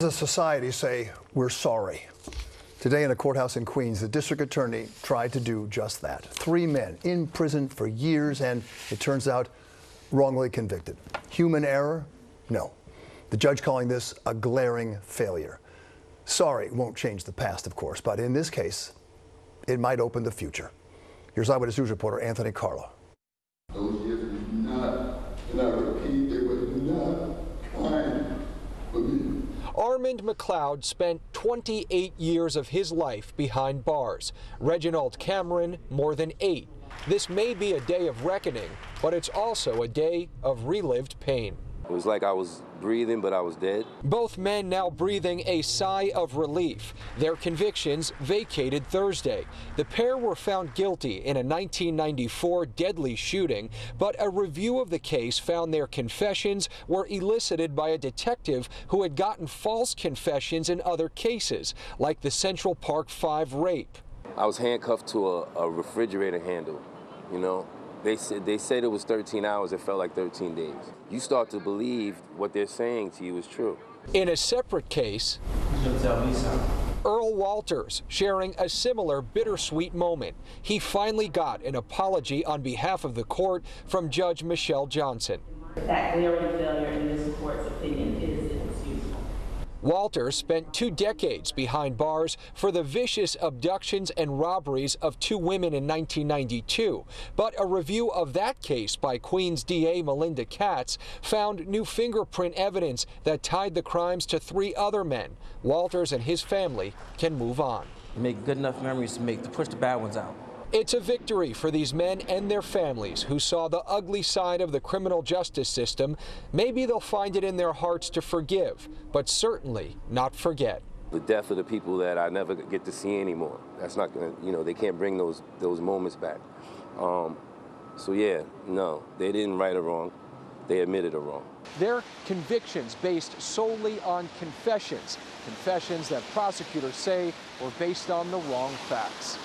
As a society say, we're sorry. Today in a courthouse in Queens, the district attorney tried to do just that. Three men in prison for years and, it turns out, wrongly convicted. Human error? No. The judge calling this a glaring failure. Sorry won't change the past, of course, but in this case, it might open the future. Here's Eyewitness News reporter Anthony Carlo. Those years were not, and I repeat, they were not kind for me. Armond McCloud spent 28 years of his life behind bars. Reginald Cameron, more than eight. This may be a day of reckoning, but it's also a day of relived pain. It was like I was breathing, but I was dead. Both men now breathing a sigh of relief. Their convictions vacated Thursday. The pair were found guilty in a 1994 deadly shooting, but a review of the case found their confessions were elicited by a detective who had gotten false confessions in other cases, like the Central Park 5 rape. I was handcuffed to a, a refrigerator handle, you know. They said they said it was 13 hours. It felt like 13 days. You start to believe what they're saying to you is true. In a separate case, Earl Walters sharing a similar bittersweet moment. He finally got an apology on behalf of the court from Judge Michelle Johnson. That glaring failure in this court's opinion is inexcusable. Walters spent two decades behind bars for the vicious abductions and robberies of two women in 1992. But a review of that case by Queens DA Melinda Katz found new fingerprint evidence that tied the crimes to three other men. Walters and his family can move on. Make good enough memories to make to push the bad ones out. It's a victory for these men and their families who saw the ugly side of the criminal justice system. Maybe they'll find it in their hearts to forgive, but certainly not forget. The death of the people that I never get to see anymore. That's not gonna, you know, they can't bring those those moments back. Um, so yeah, no, they didn't right or wrong. They admitted a wrong. Their convictions based solely on confessions, confessions that prosecutors say were based on the wrong facts.